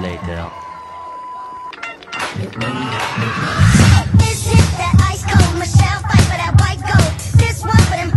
later. This hit that ice cold Michelle Pfeiffer that white gold. This one for them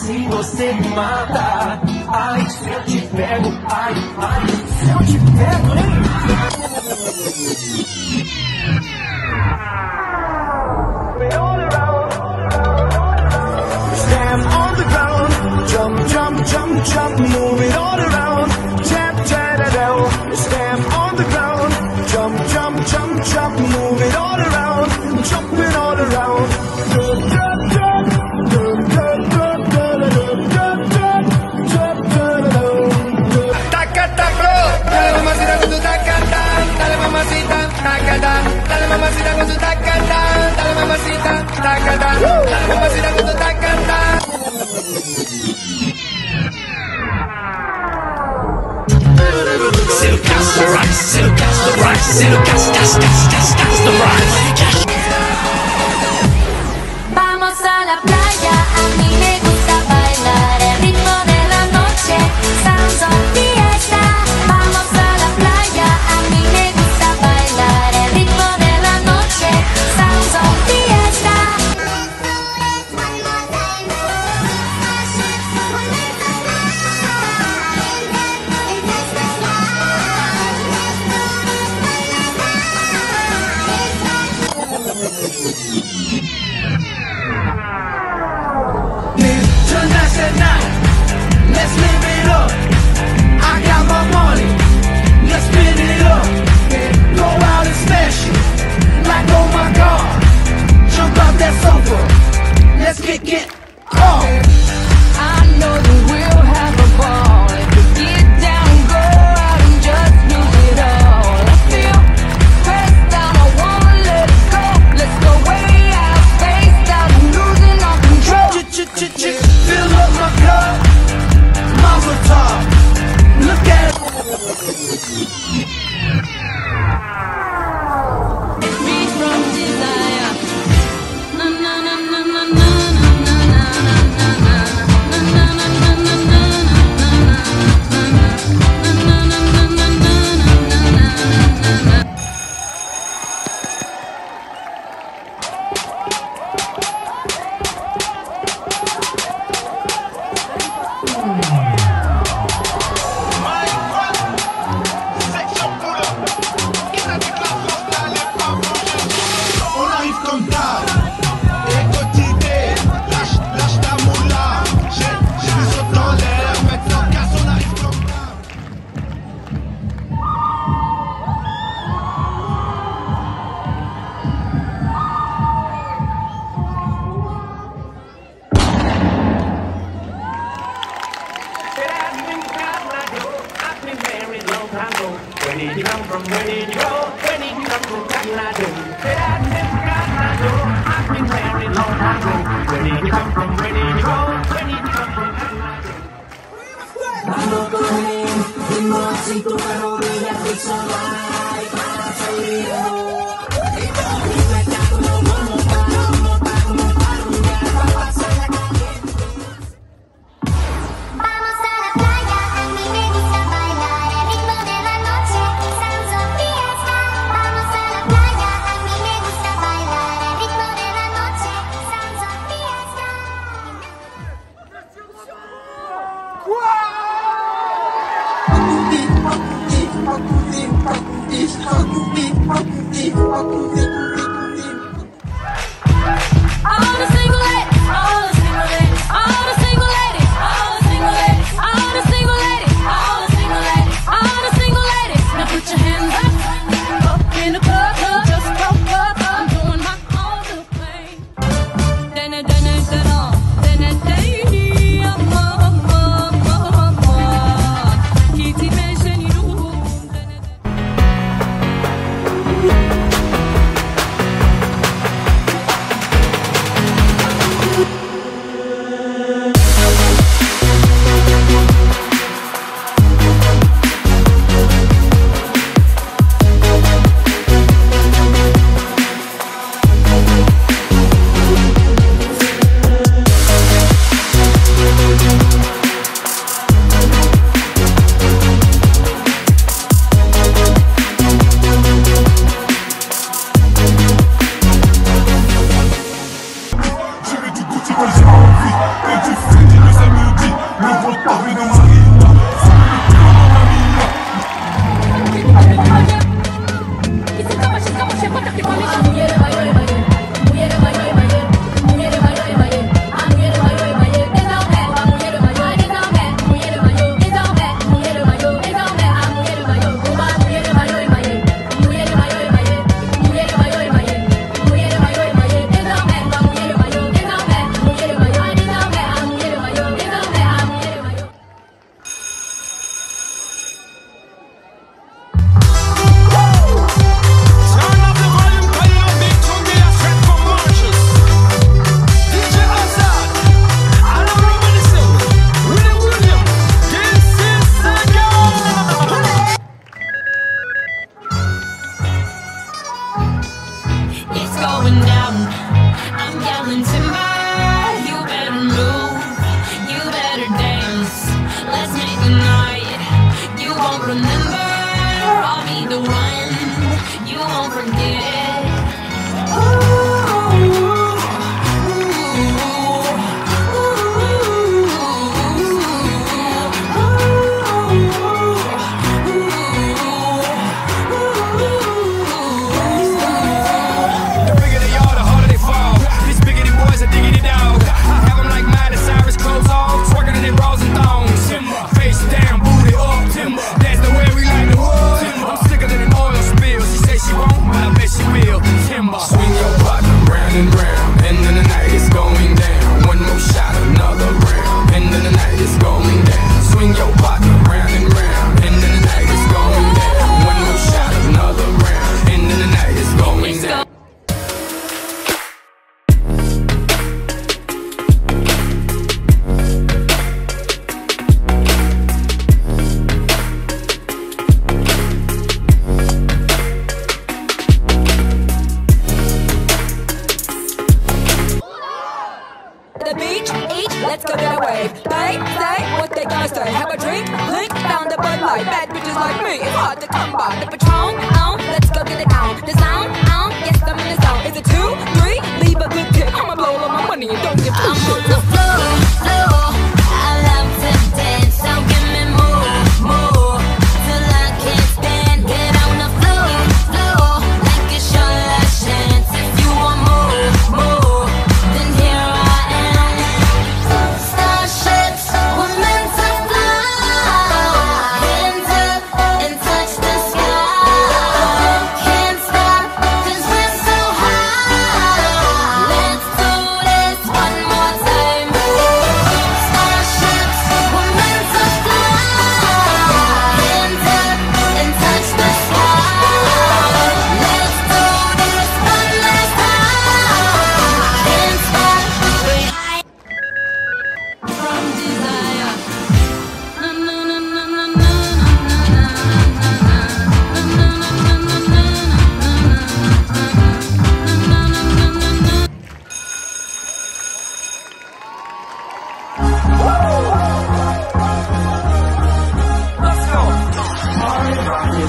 assim você me mata. Ai, se Silcast the rice, silcast the rice, silcast, cast, cast, cast, cast the rice.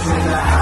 in the house.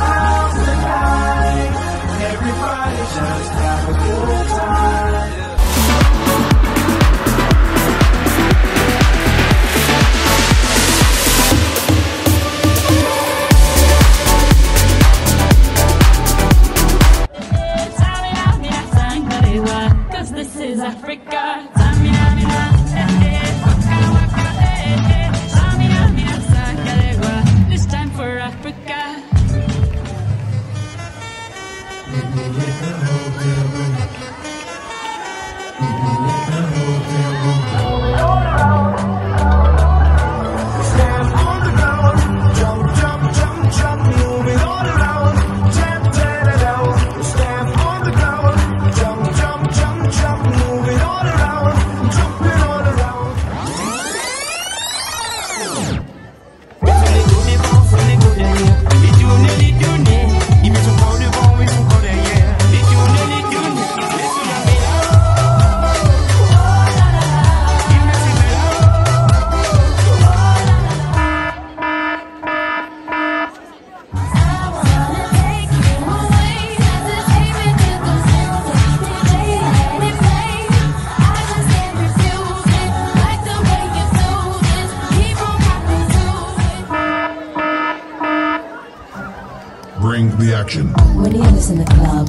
Bring the action. When you in the club,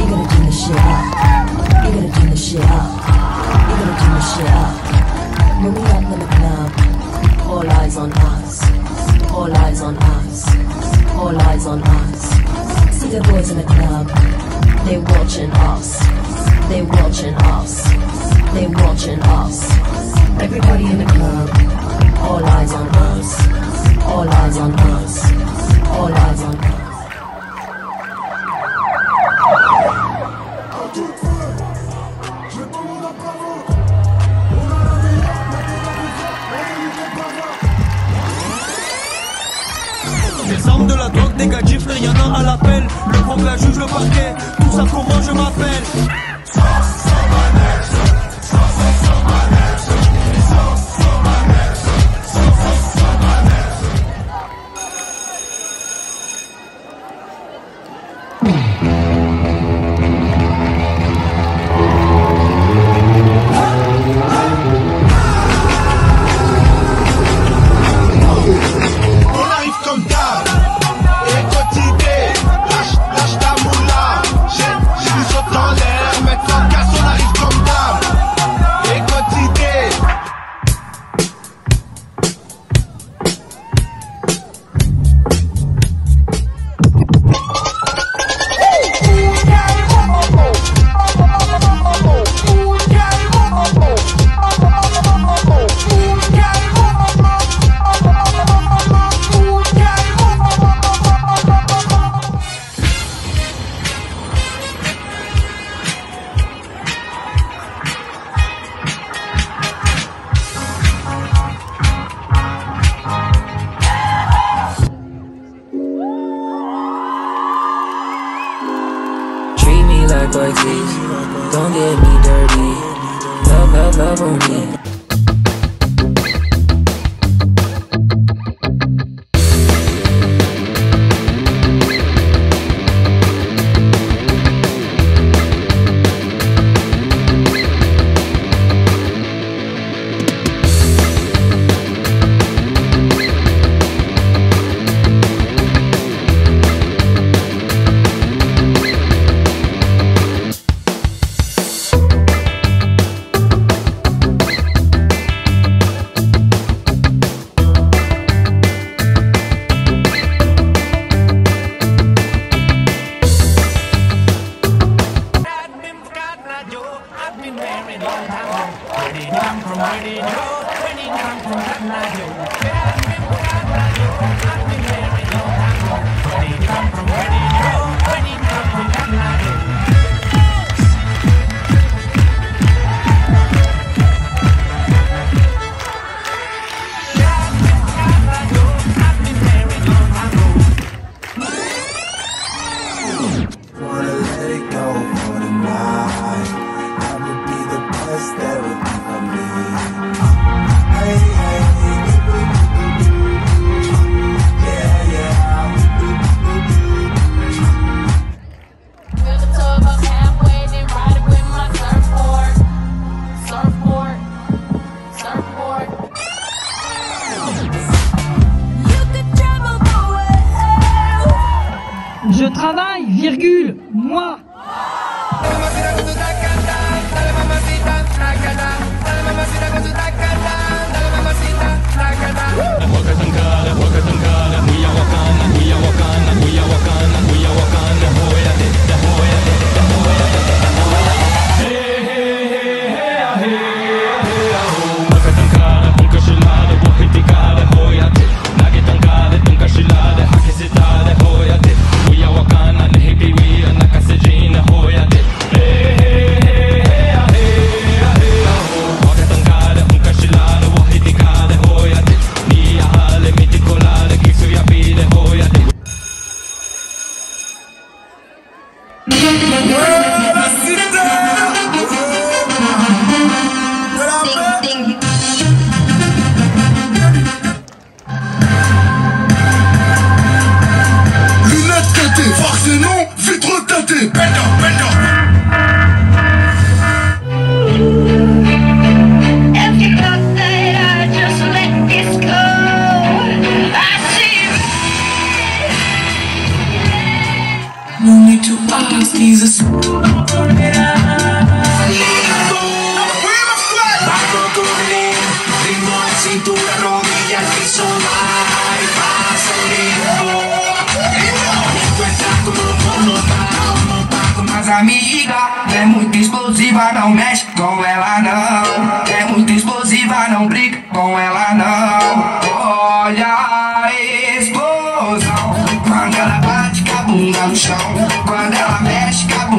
you gotta turn the shit up. You gotta turn the shit up. You gotta turn the shit up. When we up in the club, all eyes on us. All eyes on us. All eyes on us. See the boys in the club, they watching us. They watching us. They watching us. Everybody in the club, all eyes on us. All eyes on us. All eyes on us. des gars de gifle, y'en a à l'appel. Le progrès juge le parquet, tout ça pour moi je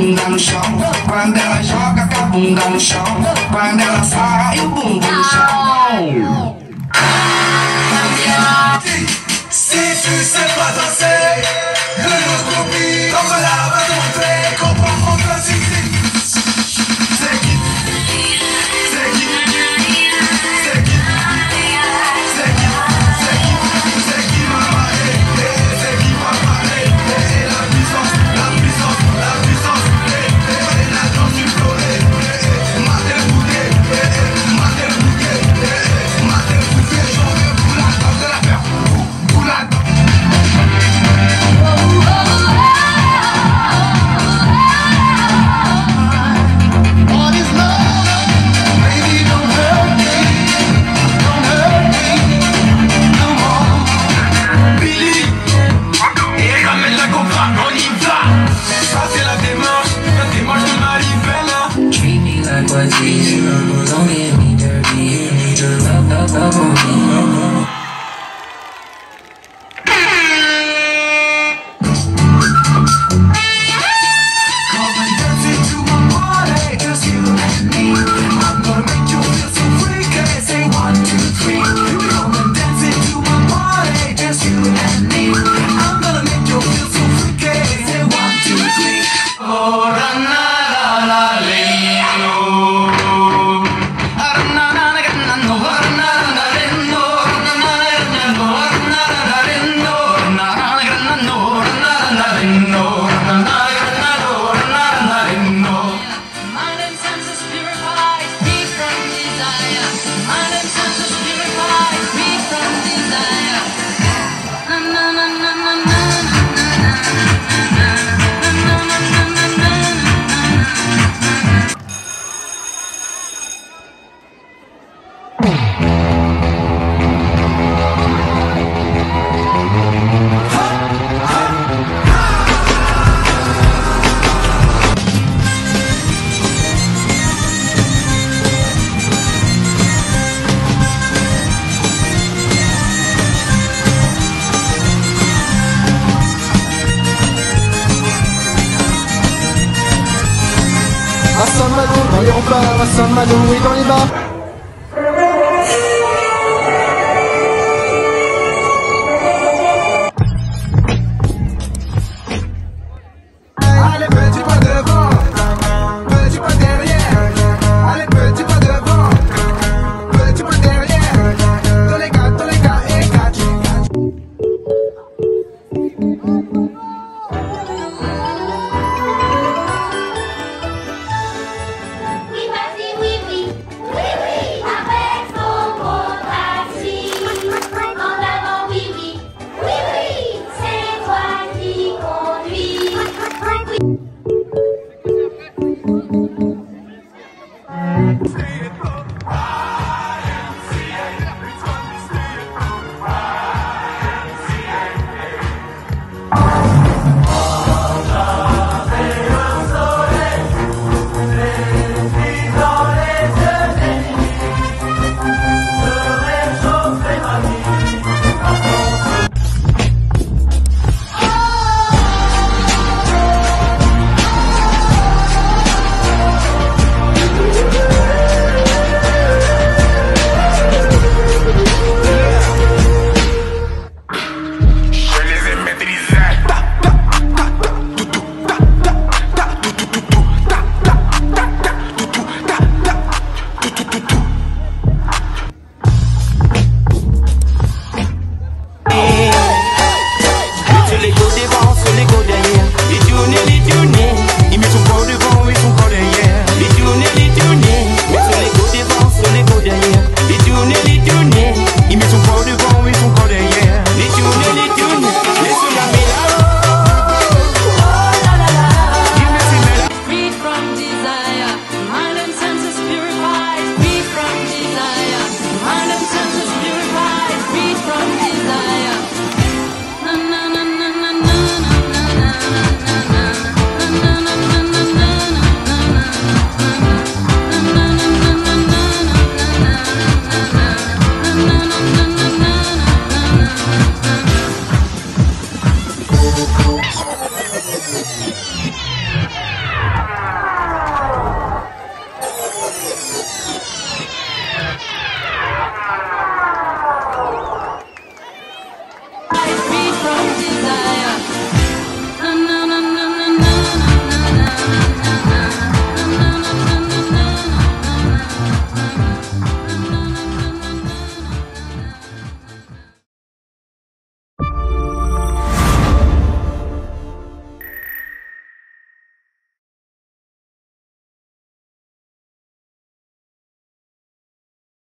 bunda no chão. Quando ela joga com a bunda no chão. Quando ela sai, o bunda no chão. Tu sais pas danser, ne les remparts, à Saint-Malo et dans les bars. Thank you.